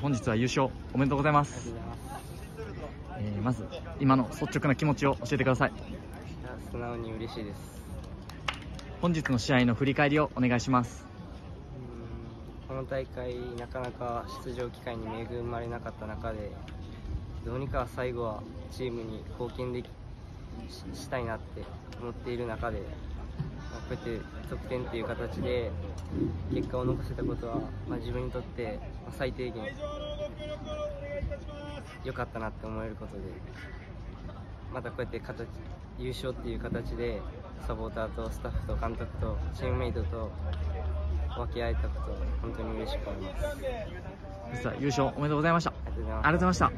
本日は優勝おめでとうございます。ますえーまず今の率直な気持ちを教えてください。いや素直に嬉しいです。本日の試合の振り返りをお願いします。うんこの大会なかなか出場機会に恵まれなかった中でどうにか最後はチームに貢献できししたいなって思っている中で、うやって得点っていう形で結果を残せたことは、まあ、自分にとってまあ最低限良かったなって思えることでまたこうやって形優勝っていう形でサポーターとスタッフと監督とチームメイトと分け合えたこと本当に嬉しく思います。優勝おめでとうございました。ありがとうございました